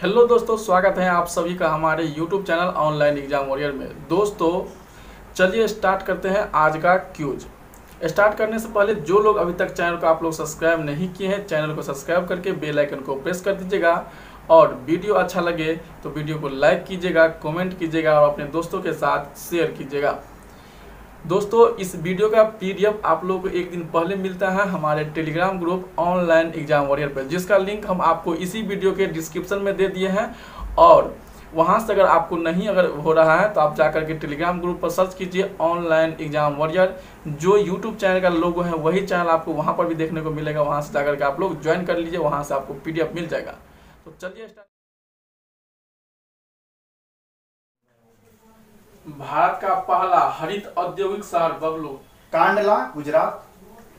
Hello दोस्तों, स्वागत है आप सभी का हमारे YouTube channel online exam warrior में। दोस्तों, चलिए स्टार्ट करते हैं आज का क्यूज। स्टार्ट करने से पहले जो लोग अभी तक चैनल को आप लोग सब्सक्राइब नहीं किए हैं, चैनल को सब्सक्राइब करके बेल आइकन को प्रेस कर दीजिएगा और वीडियो अच्छा लगे तो वीडियो को लाइक कीजिएगा, कमेंट कीजिएगा और अपने दोस्तों के साथ शेयर कीजिएगा। दोस्तों, इस वीडियो का पीडीएफ आप लोगों को एक दिन पहले मिलता है हमारे Telegram group online exam warrior पर जिसका लिंक हम आपको इसी वीडियो के डिस्क्रिप्शन में दे दिए हैं। और वहाँ से अगर आपको नहीं अगर हो रहा है तो आप जाकर के टेलीग्राम ग्रुप पर सर्च कीजिए ऑनलाइन एग्ज़ाम वॉरियर। जो यूट्यूब चैनल का लोगो है, वही चैनल आपको वहाँ पर भी देखने को मिलेगा। वहाँ से जाकर के आप लोग ज्वाइन कर लीजिए, वहाँ से आपको पीडीएफ मिल जाएगा। तो चलिए भारत का पहला हरित औद्योगिक शहर बबलू कांडला गुजरात।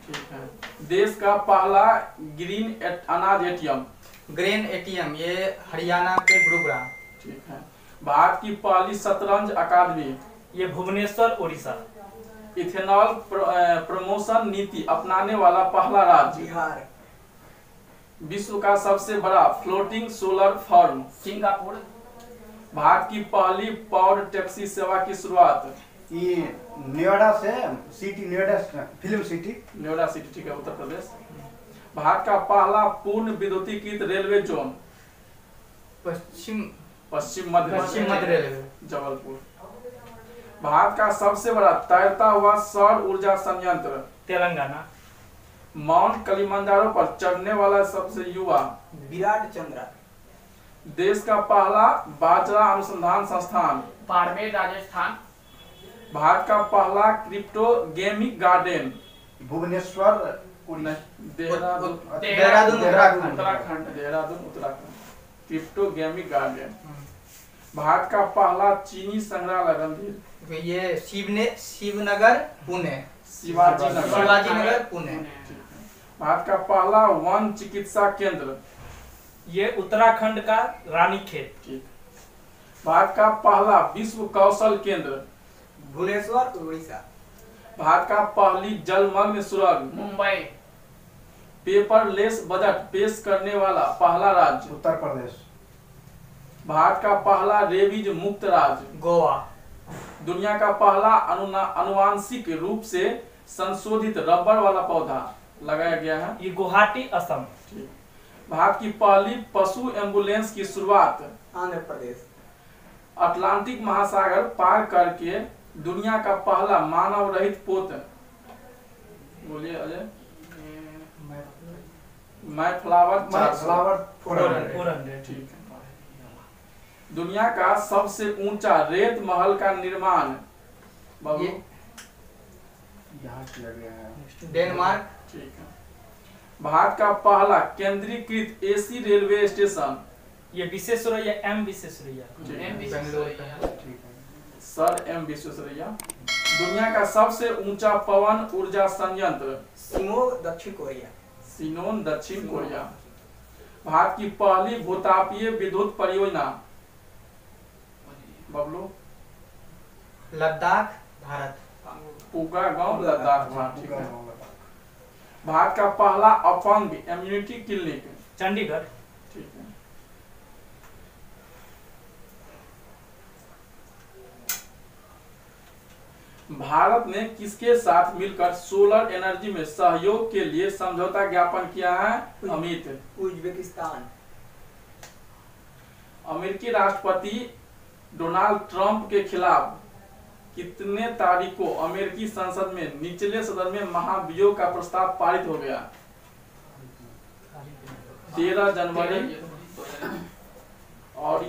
ठीक है। देश का पहला ग्रीन एट- अनाज एटीएम। ग्रीन एटीएम ये हरियाणा के गुरुग्राम। ठीक है। भारत की पहली शतरंज अकादमी। ये भुवनेश्वर उड़ीसा इथेनॉल प्र, प्रमोशन नीति अपनाने वाला पहला राज्य। बिहार। विश्व का सबसे बड़ा floating solar farm. Singapore. Bharat की पहली पावर टैक्सी सेवा की शुरुआत। ये नोएडा से city Noida film city. Noida city ठीक है उत्तर प्रदेश। भारत का पहला पूर्ण विद्युतीकृत रेलवे जोन। पश्चिम। पश्चिम मध्य पश्चिम मध्य रेलवे। जबलपुर। भारत का सबसे बड़ा तैरता हुआ सौर ऊर्जा संयंत्र। तेलंगाना। माउंट कलिमंजारो पर चढ़ने वाला सबसे युवा। विराट चंद्रा। देश का पहला बाजरा अनुसंधान संस्थान। बाड़मेर राजस्थान। भारत का पहला crypto gaming garden. Bhubaneswar Orissa. Dehradun. Dehradun Dehradun. Uttarakhand Dehradun Uttarakhand. Crypto gaming garden. Bharat का पहला चीनी संग्रहालय रणधीर ये शिवने शिवनगर पुणे। शिवाजी नगर शिवाजी नगर पुणे भारत का पहला वन चिकित्सा केंद्र। ये उत्तराखंड का रानीखेत ठीक। भारत का पहला विश्व कौशल केंद्र। भुवनेश्वर उड़ीसा। भारत का पहली जलमग्न सुरंग। मुंबई। पेपरलेस बजट पेश करने वाला पहला राज्य। उत्तर प्रदेश। भारत का पहला रेबीज मुक्त राज्य। गोवा। दुनिया का पहला अनुवांशिक रूप से संशोधित रबर वाला पौधा लगाया गया है। ये गुवाहाटी असम। ठीक। भारत की पहली पशु एंबुलेंस की शुरुआत आंध्र प्रदेश। अटलांटिक महासागर पार करके दुनिया का पहला मानव रहित पोत। बोलिए अजय। मैं फ्लावर फ्लावर फोर हंड्रेड। ठीक है। दुनिया का सबसे ऊँचा रेत महल का निर्माण। बाबू? यहाँ किया गया है। डेनमार्क। ठीक है। भारत का पहला केंद्रीकृत एसी रेलवे स्टेशन। ये विश्वेश्वरैया एम विश्वेश्वरैया। ठीक है। बेंगलोर का सर एम विश्वेश्वरैया। दुनिया का सबसे ऊँचा पवन ऊर्जा संयंत्र। सिमो दक्षिण कोरिया। सिनोन दक्षिण कोरिया। भारत की पहली भूतापीय विद्युत परियोजना। बबलू। लद्दाख भारत। पुगा गाँव लद्दाख भारत ठीक है। भारत का पहला अपंग इम्यूनिटी क्लिनिक चंडीगढ़ ठीक है। भारत ने किसके साथ मिलकर सोलर एनर्जी में सहयोग के लिए समझौता ज्ञापन किया है? अमित। उज्बेकिस्तान। अमेरिकी राष्ट्रपति डोनाल्ड ट्रंप के खिलाफ। कितने तारीख को अमेरिकी संसद में निचले सदन में महाभियोग का प्रस्ताव पारित हो गया? तेरह जनवरी। और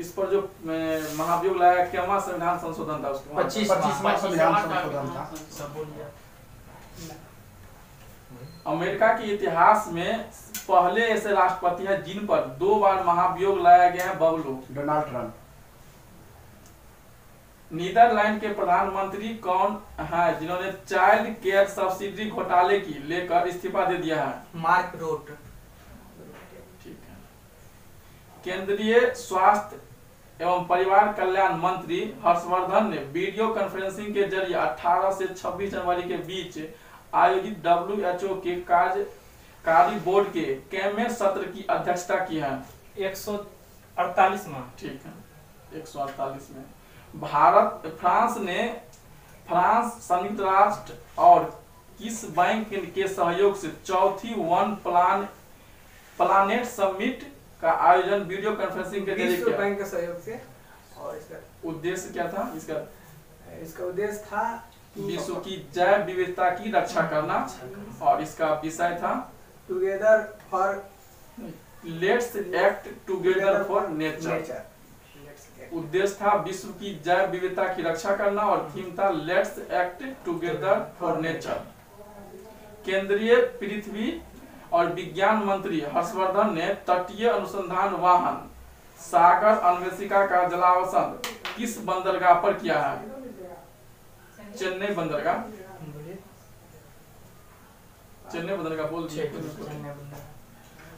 इस पर जो महाभियोग लाया केवा संविधान संशोधन था उसके पच्चीस संविधान संशोधन था। अमेरिका के इतिहास में पहले ऐसे राष्ट्रपति हैं जिन पर दो बार महाभियोग लाया गया है बबलू। Donald Trump. नीदरलैंड के प्रधानमंत्री कौन है जिन्होंने चाइल्ड केयर सब्सिडी घोटाले की लेकर इस्तीफा दे दिया है? Mark Rutte. ठीक है। केंद्रीय स्वास्थ्य एवं परिवार कल्याण मंत्री हर्षवर्धन ने वीडियो कॉन्फ्रेंसिंग के ज़रिए 18 से 26 जनवरी के बीच आयोजित डब्ल्यूएचओ के कार्य कार्य बोर्ड के कैमे सत्र की अध्यक्षता की है। एक सौ अड़तालीस में। ठीक है। एक सौ अड़तालीस में। भारत फ्रांस ने फ्रांस संयुक्त राष्ट्र और किस बैंक के सहयोग से चौथी वन प्लान प्लानेट समिट का आयोजन वीडियो कॉन्फ्रेंसिंग के ज़रिए किया। बैंक के सहयोग से। और इसका उद्देश्य क्या था? इसका इसका उद्देश्य था विश्व की जैव विविधता की रक्षा करना और इसका विषय था together for let's act together for nature उद्देश्य था विश्व की जैव विविधता की रक्षा करना और थीम था let's act together for nature केंद्रीय पृथ्वी और विज्ञान मंत्री हर्षवर्धन ने तटीय अनुसंधान वाहन सागर अन्वेषिका का जलावसन किस बंदरगाह पर किया है? चेन्नई बंदरगाह। चेन्नई बंदरगाह बोल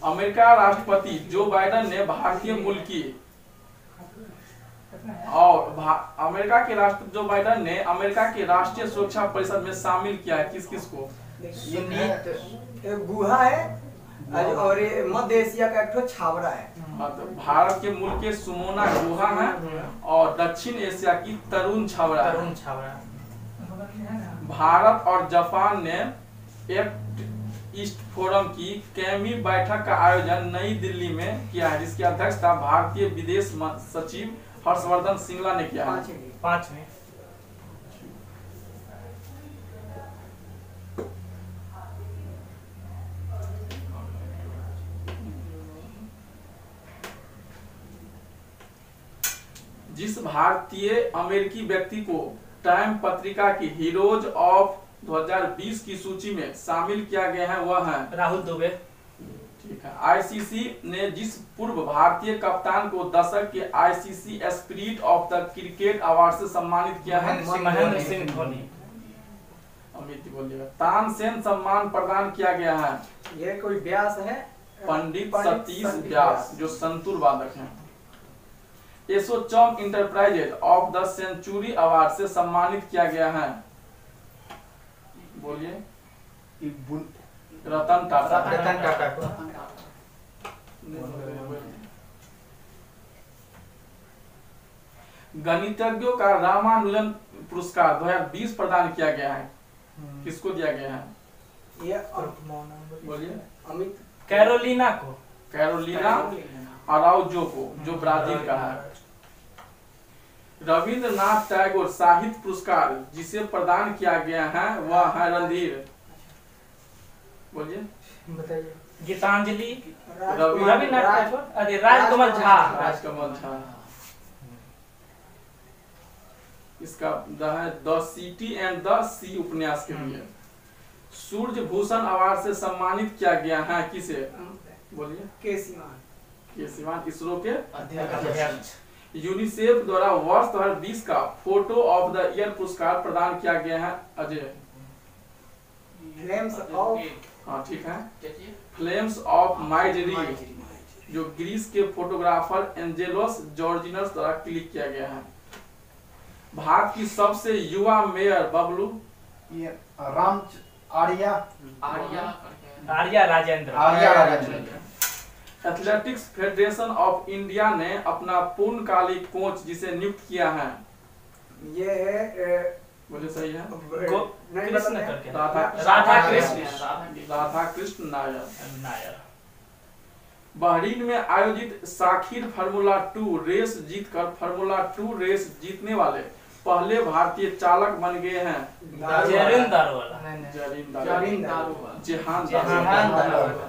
अमेरिका राष्ट्रपति जो बाइडन ने भारतीय मूल की और अमेरिका के राष्ट्रपति जो बाइडन ने अमेरिका के राष्ट्रीय सुरक्षा परिषद में शामिल किया है किस किस को? गुहा है और- मध्य एशिया का एक छावरा है। तो भारत के मूल के सुमोना गुहा है और दक्षिण एशिया की तरुण छावरा तरुण छावड़ा भारत और जापान ने एक्ट ईस्ट फोरम की कैमी बैठक का आयोजन नई दिल्ली में किया है जिसकी अध्यक्षता भारतीय विदेश सचिव हर्षवर्धन सिंगला ने किया है। पाँच पाँच में जिस भारतीय अमेरिकी व्यक्ति को टाइम पत्रिका की हीरोज ऑफ़ 2020 की सूची में शामिल किया गया है वह है राहुल दुबे। ठीक है। आईसीसी ने जिस पूर्व भारतीय कप्तान को दशक के ICC spirit of the cricket award से सम्मानित किया है महेंद्र सिंह धोनी। अमित बोलिएगा। तानसेन सम्मान प्रदान किया गया है। ये कोई व्यास है? पंडित सतीश व्यास जो संतूर वादक हैं। ASSOCHAM enterprises of the century award से सम्मानित किया गया है। बोलिए। रतन टाटा रतन टाटा को गणितज्ञों का रामानुजन पुरस्कार 2020 प्रदान किया गया है। किसको दिया गया है? ये बोलिए। अमित। कैरोलिना को। कैरोलिना अराउजो को जो ब्राज़ील का है। रविंद्रनाथ टैगोर साहित्य पुरस्कार जिसे प्रदान किया गया है वह है रणधीर। बोलिए। बताइए। गीतांजलि रवि- रविनाथ टैगोर अरे राजकमल झा। राजकमल झा। इसका द है the city and the sea उपन्यास के लिए। सूर्य भूषण अवार्ड से सम्मानित किया गया है किसे? बोलिए। के सीमान के सिवान इसरो के अध्यक्ष। यूनिसेफ द्वारा वर्ष 2020 का फ़ोटो ऑफ़ द ईयर पुरस्कार प्रदान किया गया है। अजय। फ्लेम्स ऑफ़ हाँ ठीक है। फ्लेम्स ऑफ़ माइजरी जो ग्रीस के फोटोग्राफर एंजेलोस जॉर्जिनस द्वारा क्लिक किया गया है। भारत की सबसे युवा मेयर बबलू। ये Ram Arya. Arya Arya. Rajendra. Arya Rajendra. Athletics federation of India ने अपना पूर्णकालिक कोच जिसे नियुक्त किया है। ये है बोले सही है। कृष्ण करके। राधा राधा कृष्ण। राधा कृष्ण। नायर। नायर। बहरीन में आयोजित साखिर फार्मूला टू रेस जीतकर फार्मूला टू रेस जीतने वाले पहले भारतीय चालक बन गए हैं। जेरिन वाला। दारू वाला जरीन जरीन दारू दारू। जेहान जेहान दारू दारू।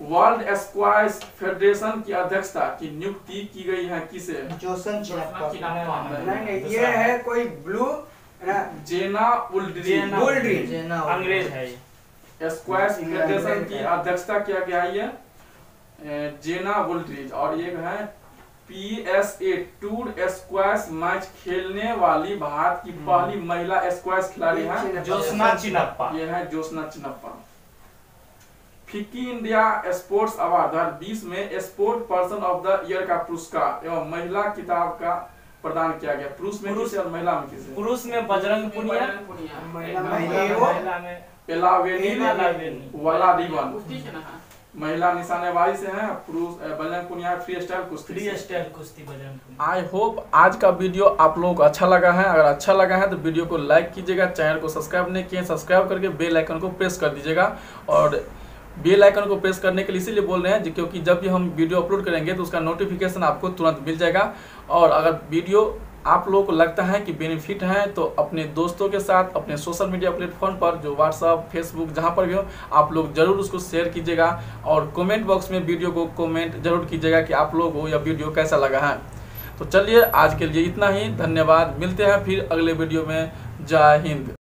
वर्ल्ड स्क्वाश फेडरेशन की अध्यक्षता की नियुक्ति की गई है किसे? जोसन चिनप्पा नहीं नहीं ये है कोई ब्लू जेना उल्ड्री अंग्रेज़ है स्क्वाश फेडरेशन की अध्यक्षता किया गया है ये। जेना बुल्ड्रीज और ये है P S A tour squash match खेलने वाली भारत की पहली महिला स्क्वाश खिलाड़ी है। ज्योत्सना चिनप्पा ये है Jyotsna Chinappa FICCI India sports award 2020 में sport person of the year का पुरस्कार एवं महिला किताब का प्रदान किया गया। पुरुष में पुरुष- किसे और महिला में किसे? पुरुष में बजरंग पुनिया। वाला रिबन महिला निशानेबाजी से हैं पुरुष बजरंग पुनिया फ्री स्टाइल कुश्ती फ्री स्टाइल कुश्ती बजरंग आई होप आज का वीडियो आप लोगों को अच्छा लगा है। अगर अच्छा लगा है तो वीडियो को लाइक कीजिएगा चैनल को सब्सक्राइब नहीं किए सब्सक्राइब करके बेल आइकन को प्रेस कर दीजिएगा। और बेल आइकन को प्रेस करने के लिए इसीलिए बोल रहे हैं क्योंकि जब भी हम वीडियो अपलोड करेंगे तो उसका नोटिफिकेशन आपको तुरंत मिल जाएगा। और अगर वीडियो आप लोगों को लगता है कि बेनिफिट है तो अपने दोस्तों के साथ, अपने सोशल मीडिया प्लेटफॉर्म पर, जो व्हाट्सअप फेसबुक जहाँ पर भी हो, आप लोग ज़रूर उसको शेयर कीजिएगा। और कमेंट बॉक्स में वीडियो को कमेंट ज़रूर कीजिएगा कि आप लोगों को यह वीडियो कैसा लगा है। तो चलिए, आज के लिए इतना ही। धन्यवाद। मिलते हैं फिर अगले वीडियो में। जय हिंद।